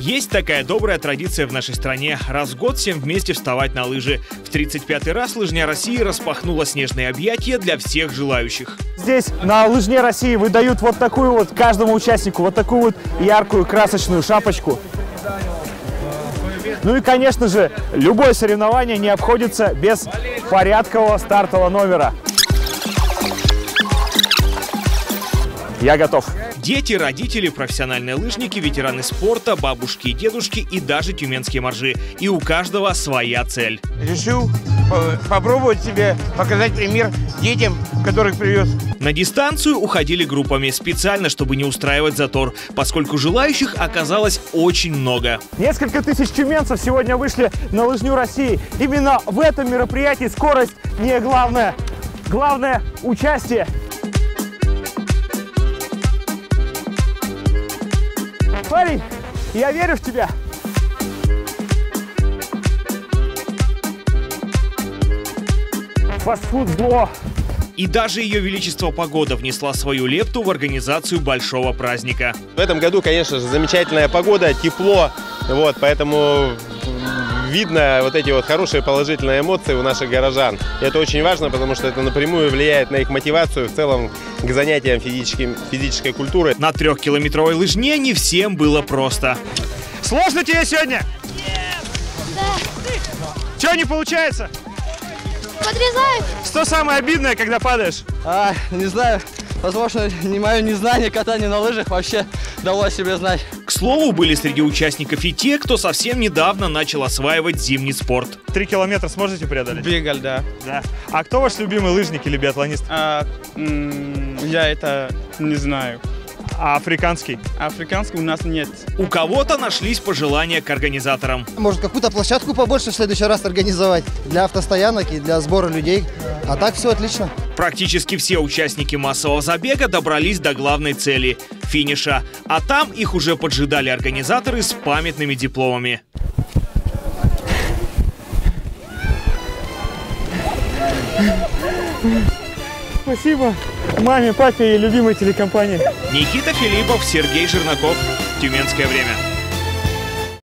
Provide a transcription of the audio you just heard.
Есть такая добрая традиция в нашей стране. Раз в год всем вместе вставать на лыжи. В 35-й раз лыжня России распахнула снежные объятия для всех желающих. Здесь на лыжне России выдают вот такую вот каждому участнику, вот такую вот яркую красочную шапочку. Ну и, конечно же, любое соревнование не обходится без порядкового стартового номера. Я готов. Дети, родители, профессиональные лыжники, ветераны спорта, бабушки и дедушки и даже тюменские моржи. И у каждого своя цель. Решил э, попробовать себе показать пример детям, которых привез. На дистанцию уходили группами специально, чтобы не устраивать затор, поскольку желающих оказалось очень много. Несколько тысяч тюменцев сегодня вышли на лыжню России. Именно в этом мероприятии скорость не главное. Главное – участие. Парень, я верю в тебя. Фастфуд зло. И даже ее величество погода внесла свою лепту в организацию большого праздника. В этом году, конечно же, замечательная погода, тепло, вот, поэтому видно вот эти вот хорошие положительные эмоции у наших горожан. И это очень важно, потому что это напрямую влияет на их мотивацию в целом к занятиям физическим, физической культуры. На трехкилометровой лыжне не всем было просто. Сложно тебе сегодня? Нет. Да. Чего не получается? Подрезаю. Что самое обидное, когда падаешь? А, не знаю. Возможно, не мое незнание катания на лыжах вообще дало о себе знать. К слову, были среди участников и те, кто совсем недавно начал осваивать зимний спорт. Три километра сможете преодолеть? Бегал, да. Да. А кто ваш любимый лыжник или биатлонист? А, я это не знаю. А африканский? Африканский у нас нет. У кого-то нашлись пожелания к организаторам. Может, какую-то площадку побольше в следующий раз организовать для автостоянок и для сбора людей. А так все отлично. Практически все участники массового забега добрались до главной цели – финиша. А там их уже поджидали организаторы с памятными дипломами. Спасибо маме, папе и любимой телекомпании. Никита Филиппов, Сергей Жернаков. Тюменское время.